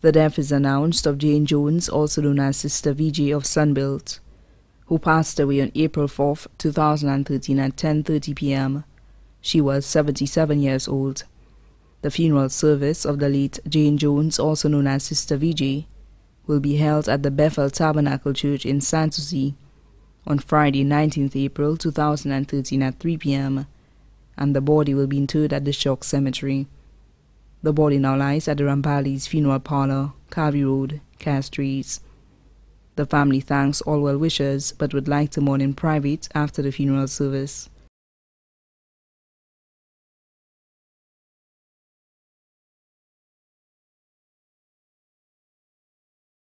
The death is announced of Jane Jones, also known as Sister VJ of Sunbelt, who passed away on April 4, 2013 at 10:30 p.m. She was 77 years old. The funeral service of the late Jane Jones, also known as Sister VJ, will be held at the Bethel Tabernacle Church in Sanssouci on Friday, 19th April 2013 at 3 p.m., and the body will be interred at the Choc Cemetery. The body now lies at the Rampali's funeral parlor, Calvary Road, Castries. The family thanks all well wishers but would like to mourn in private after the funeral service.